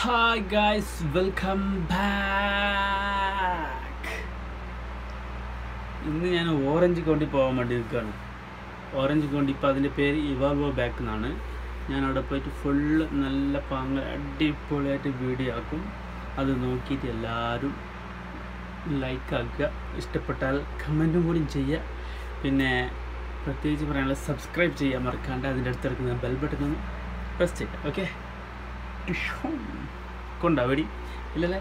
Hi guys welcome back ഇന്ന് ഞാൻ orange county പോകാൻ വേണ്ടി നിൽക്കുകയാണ്. ഓറഞ്ച് കൗണ്ടി ഇപ്പോൾ അതിന്റെ പേര് ഇവാൽവോ ബാക്ക് എന്നാണ്. ഞാൻ അവിടെ പോയിട്ട് ഫുള്ള് നല്ല പാങ്ങ അടിപൊളിയായിട്ട് വീഡിയോ ആക്കും. അത് നോക്കിയിട്ട് എല്ലാവരും ലൈക്ക് ആക്കുക. ഇഷ്ടപ്പെട്ടാൽ കമന്റും കൂടി ചെയ്യുക. പിന്നെ പ്രത്യേകിച്ച് പറയാനുള്ള സബ്സ്ക്രൈബ് ചെയ്യാൻ മറക്കാണ്ട് അതിന്റെ അടുത്തിറക്കുന്ന ബെൽ ബട്ടൺ ഒന്ന് പ്രസ് ചെയ്യുക. ഓക്കെ கொண்டா வெடி இல்லைல்ல?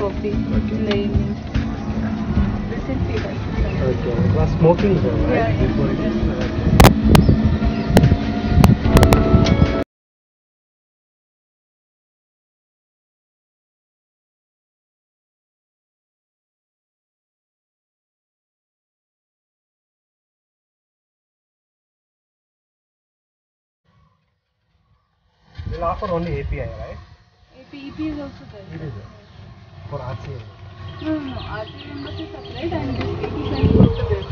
Coffee Okay. in the evening. Recently, that's Okay. It was smoking right? Yeah, yeah. Before it is, okay. They'll offer only API, right? AP, EP is also there. It is. For और आती है आती है separate and biscuit की separate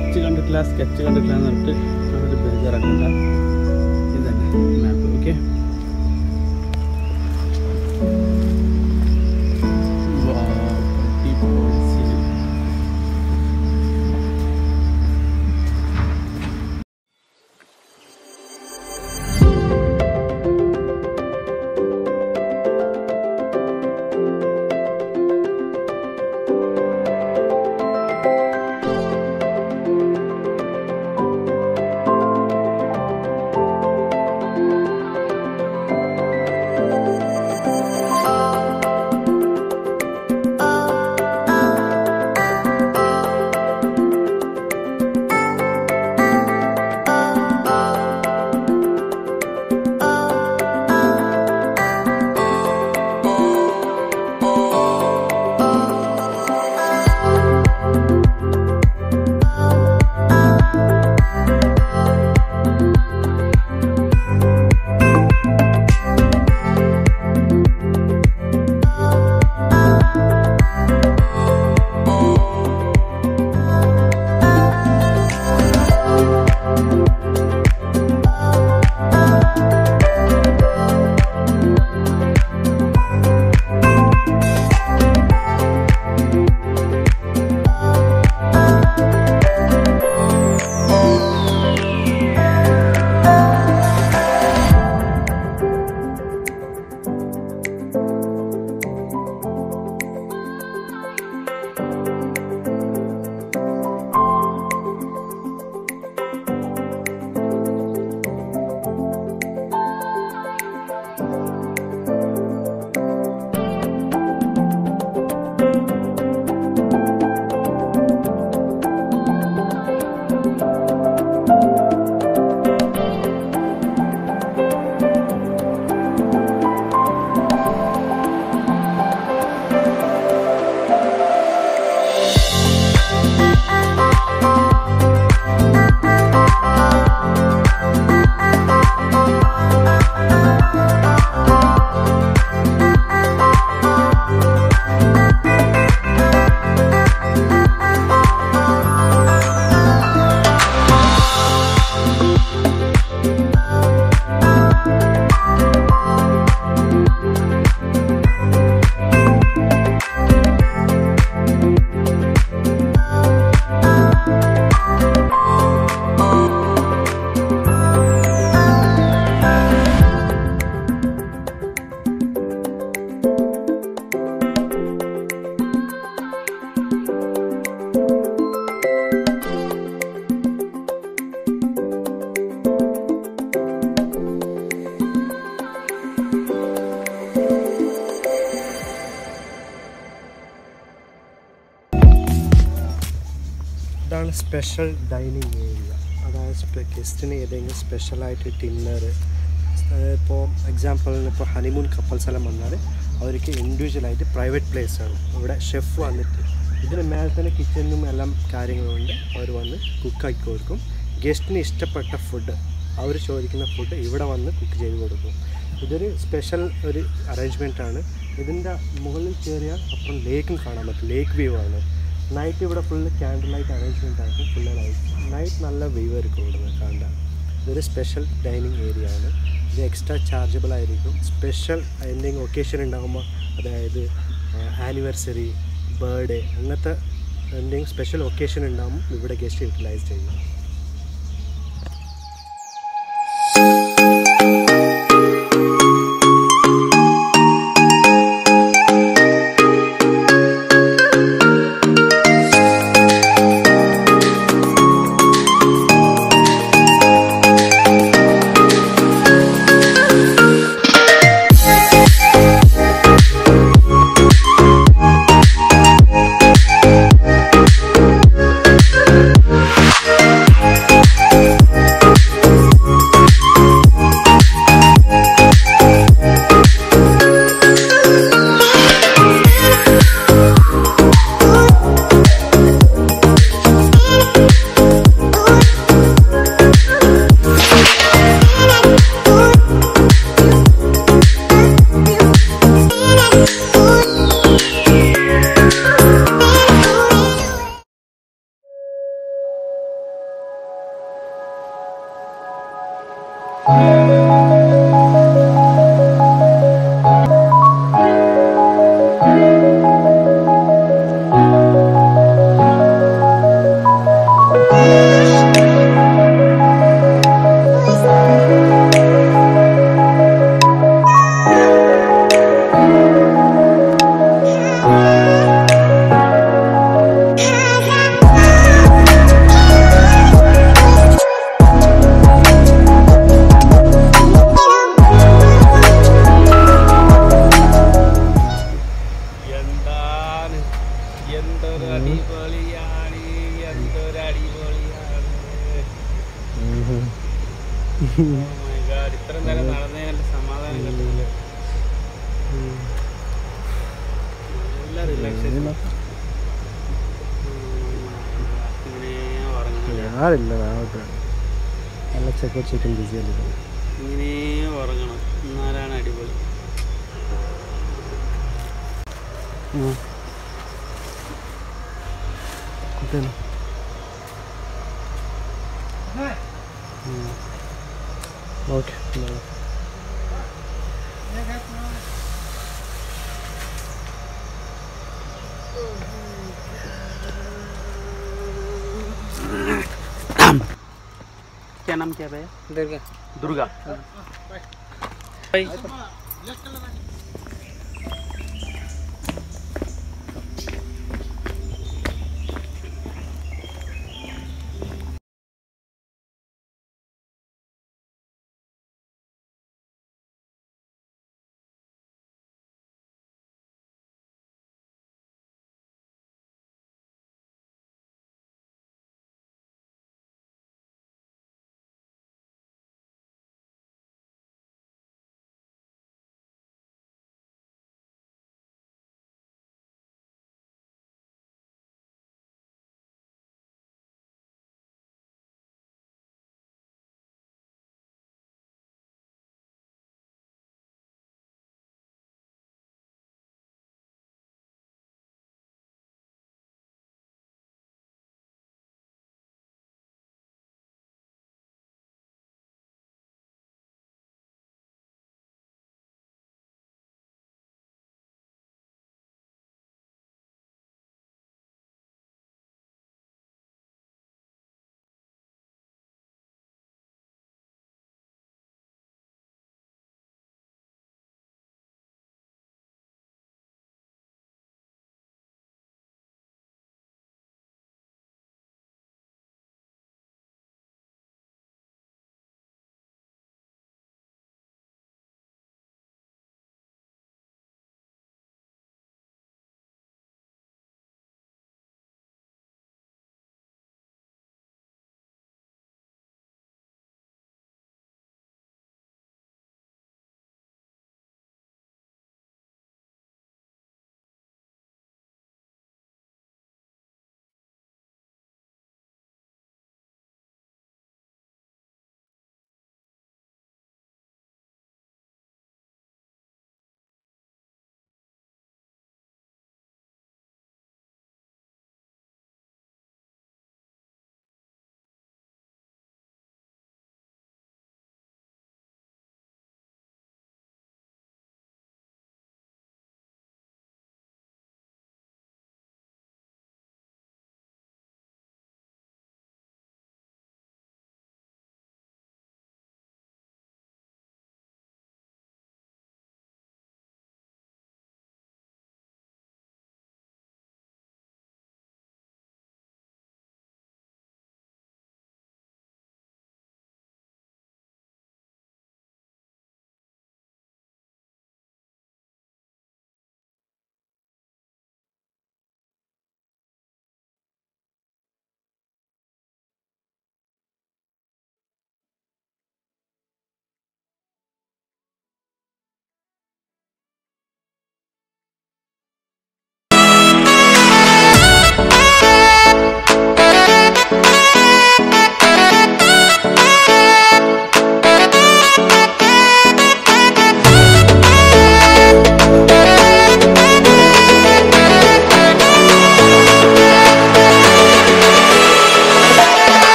sketch കണ്ടിട്ടില്ല sketch കണ്ടിട്ടില്ല എന്ന് പറഞ്ഞിട്ട് അവർ ബേജാറാക്കണ്ട ഇതന്നെ. സ്പെഷ്യൽ ഡൈനിങ് ഏരിയ അതായത് ഗസ്റ്റിന് ഏതെങ്കിലും സ്പെഷ്യലായിട്ട് ഡിന്നർ ഇപ്പോൾ എക്സാമ്പിളിന് ഇപ്പോൾ ഹണിമൂൺ കപ്പൽ എല്ലാം വന്നാൽ അവർക്ക് ഇൻഡിവിജ്വലായിട്ട് പ്രൈവറ്റ് പ്ലേസ് ആണ്. അവിടെ ഷെഫ് വന്നിട്ട് ഇതിന് മേലെ തന്നെ കിച്ചണിനും എല്ലാം കാര്യങ്ങളുണ്ട് അവർ വന്ന് കുക്കാക്കി കൊടുക്കും. ഗസ്റ്റിന് ഇഷ്ടപ്പെട്ട ഫുഡ് അവർ ചോദിക്കുന്ന ഫുഡ് ഇവിടെ വന്ന് കുക്ക് ചെയ്ത് കൊടുക്കും. ഇതൊരു സ്പെഷ്യൽ ഒരു അറേഞ്ച്മെന്റ് ആണ്. ഇതിന്റെ മുകളിൽ കയറിയാൽ അപ്പുറം ലേക്കും കാണാൻ പറ്റും. ലേക്ക് വ്യൂ ആണ്. നൈറ്റ് ഇവിടെ ഫുള്ള് ക്യാൻഡിൽ ലൈറ്റ് അറേഞ്ച്മെന്റ് ആയിരിക്കും ഫുള്ള് ലൈറ്റ് നൈറ്റ് നല്ല വ്യൂ ആയിരിക്കും ഇവിടുന്ന് കാണാൻ ഇതൊരു സ്പെഷ്യൽ ഡൈനിങ് ഏരിയ ആണ്. ഇത് എക്സ്ട്രാ ചാർജബിൾ ആയിരിക്കും. സ്പെഷ്യൽ എന്തെങ്കിലും ഒക്കേഷൻ ഉണ്ടാകുമ്പോൾ അതായത് ആനിവേഴ്സറി ബർത്ത്ഡേ അങ്ങനത്തെ എന്തെങ്കിലും സ്പെഷ്യൽ ഒക്കേഷൻ ഉണ്ടാകുമ്പോൾ ഇവിടെ ഗസ്റ്റ് യൂട്ടിലൈസ് ചെയ്യും. ചിക്കൻ ബിസി അല്ലേ ഇങ്ങനെ ഉറങ്ങണം എന്നാലാണ് അടിപൊളി കുട്ടിയാണ് ഓക്കെ क्या नाम क्या है भैया दुर्गा दुर्गा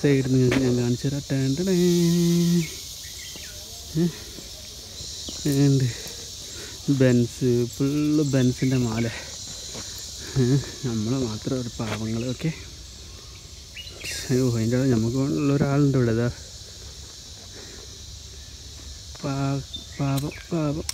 നോക്ക് നിന്ന് ഞാൻ കാണിച്ചു തരാം. ടേണ്ടടേ ഏണ്ട് ബെൻസ്. ഫുള്ള് ബെൻസിന്റെ മാല. നമ്മൾ മാത്രം ഒരു പാവങ്ങൾ ഓക്കെ? അതിന്റെ അതിന്റെ നമുക്ക് ഉള്ള ഒരാളുണ്ട് ഇവിടെ പാ പാപം പാപം